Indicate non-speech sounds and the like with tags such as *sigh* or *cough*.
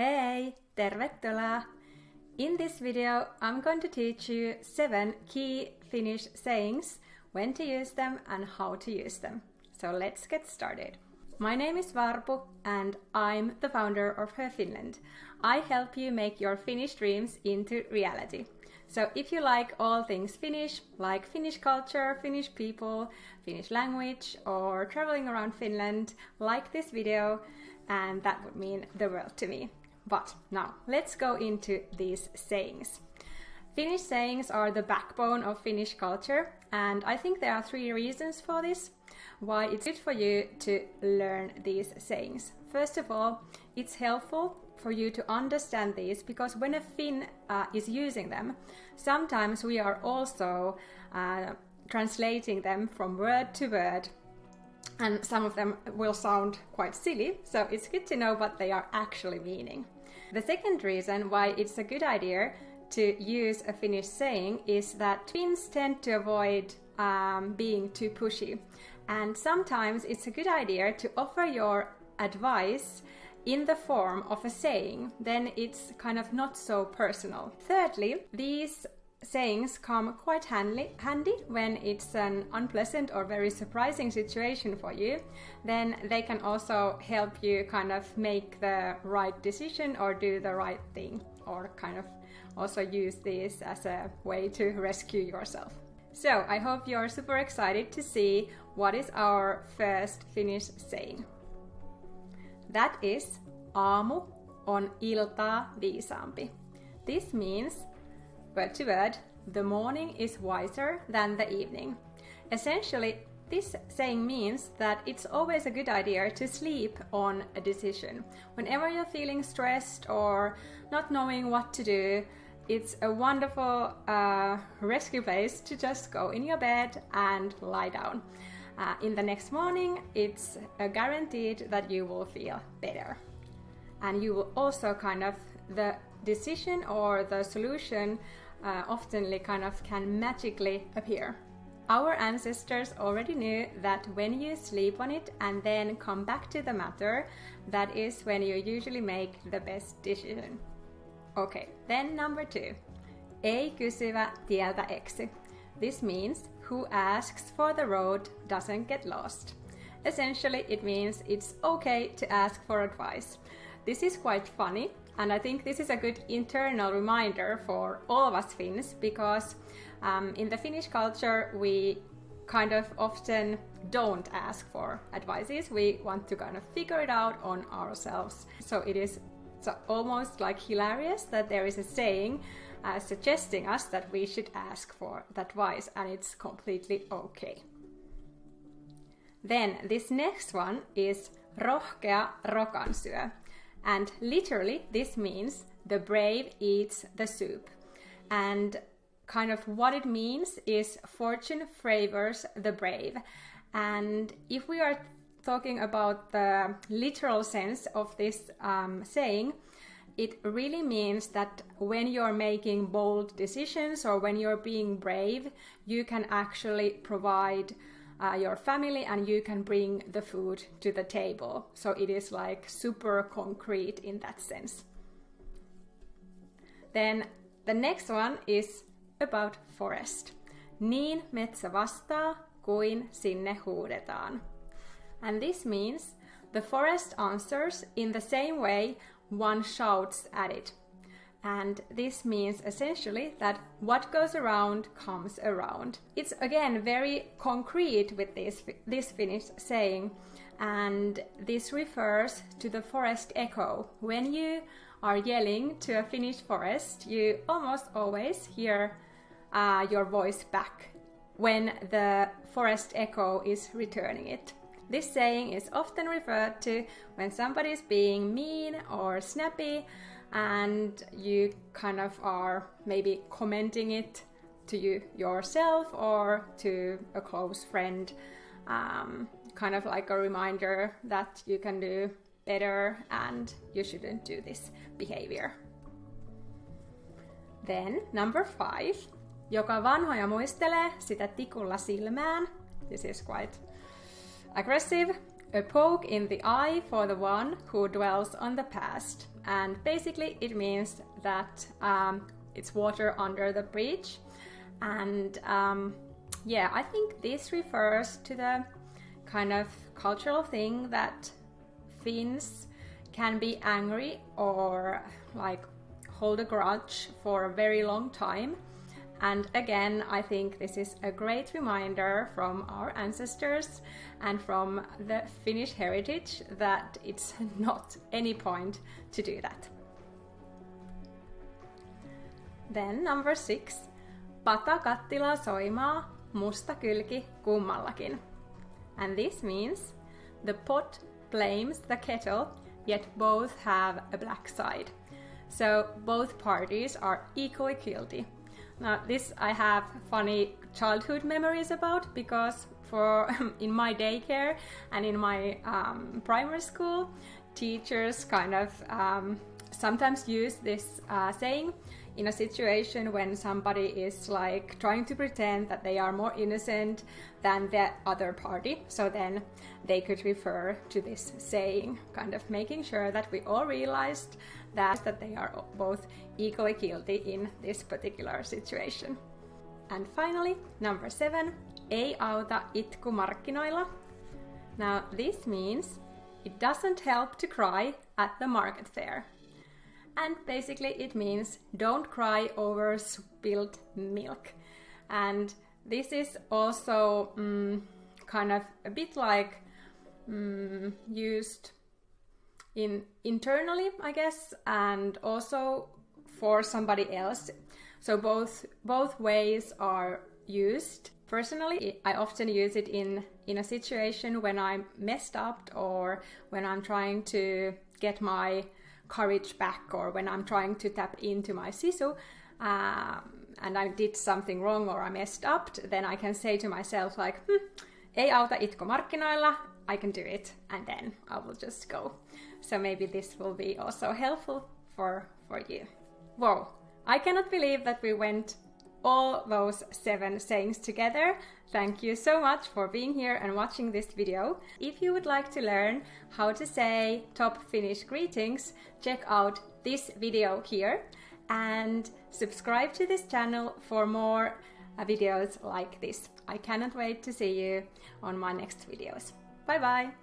Hey, tervetuloa! In this video, I'm going to teach you seven key Finnish sayings, when to use them and how to use them. So let's get started. My name is Varpu and I'm the founder of Her Finland. I help you make your Finnish dreams into reality. So if you like all things Finnish, like Finnish culture, Finnish people, Finnish language, or traveling around Finland, like this video, and that would mean the world to me. But now, let's go into these sayings. Finnish sayings are the backbone of Finnish culture, and I think there are three reasons for this why it's good for you to learn these sayings. First of all, it's helpful for you to understand these because when a Finn uh, is using them, sometimes we are also uh, translating them from word to word and some of them will sound quite silly, so it's good to know what they are actually meaning. The second reason why it's a good idea to use a Finnish saying is that Finns tend to avoid um, being too pushy, and sometimes it's a good idea to offer your advice in the form of a saying, then it's kind of not so personal. Thirdly, these sayings come quite handy, handy when it's an unpleasant or very surprising situation for you. Then they can also help you kind of make the right decision or do the right thing, or kind of also use this as a way to rescue yourself. So I hope you're super excited to see what is our first Finnish saying. That is aamu on iltaa viisaampi. This means word to word, the morning is wiser than the evening. Essentially, this saying means that it's always a good idea to sleep on a decision. Whenever you're feeling stressed or not knowing what to do, it's a wonderful uh, rescue place to just go in your bed and lie down. Uh, in the next morning, it's uh, guaranteed that you will feel better. And you will also kind of, the decision or the solution uh, oftenly kind of can magically appear. Our ancestors already knew that when you sleep on it and then come back to the matter, that is when you usually make the best decision. Okay, then number two. Ei kysyvä tieltä eksy. This means who asks for the road doesn't get lost. Essentially, it means it's okay to ask for advice. This is quite funny and I think this is a good internal reminder for all of us Finns because um, in the Finnish culture we kind of often don't ask for advices. We want to kind of figure it out on ourselves. So it is almost like hilarious that there is a saying uh, suggesting us that we should ask for advice and it's completely okay. Then this next one is rohkea rokansyö. And literally, this means the brave eats the soup. And kind of what it means is fortune favors the brave. And if we are talking about the literal sense of this um, saying, it really means that when you're making bold decisions or when you're being brave, you can actually provide uh, your family and you can bring the food to the table. So it is like super concrete in that sense. Then the next one is about forest. Niin metsä vastaa kuin sinne huudetaan. And this means the forest answers in the same way one shouts at it. And this means essentially that what goes around comes around. It's again very concrete with this, this Finnish saying, and this refers to the forest echo. When you are yelling to a Finnish forest, you almost always hear uh, your voice back when the forest echo is returning it. This saying is often referred to when somebody is being mean or snappy and you kind of are maybe commenting it to you yourself or to a close friend. Um, kind of like a reminder that you can do better and you shouldn't do this behavior. Then number five. Joka vanhoja muistelee sitä tikulla silmään. This is quite aggressive a poke in the eye for the one who dwells on the past. And basically, it means that um, it's water under the bridge. And um, yeah, I think this refers to the kind of cultural thing that Finns can be angry or like hold a grudge for a very long time. And again, I think this is a great reminder from our ancestors and from the Finnish heritage that it's *laughs* not any point to do that. Then number six. Pata kattila soimaa, musta kylki kummallakin. And this means the pot blames the kettle, yet both have a black side. So both parties are equally guilty. Now, this I have funny childhood memories about because for *laughs* in my daycare and in my um, primary school, teachers kind of um, sometimes use this uh, saying in a situation when somebody is like trying to pretend that they are more innocent than the other party. So then they could refer to this saying, kind of making sure that we all realized that, that they are both equally guilty in this particular situation. And finally, number seven, ei auta itku markkinoilla. Now this means it doesn't help to cry at the market fair and basically it means don't cry over spilled milk. And this is also um, kind of a bit like um, used in internally, I guess, and also for somebody else. So both both ways are used. Personally, I often use it in in a situation when I'm messed up or when I'm trying to get my courage back or when I'm trying to tap into my sisu um, and I did something wrong or I messed up, then I can say to myself like, hmm, ei auta itku markkinoilla, I can do it, and then I will just go. So maybe this will be also helpful for for you. Whoa, I cannot believe that we went all those seven sayings together. Thank you so much for being here and watching this video. If you would like to learn how to say top Finnish greetings, check out this video here and subscribe to this channel for more videos like this. I cannot wait to see you on my next videos. Bye bye!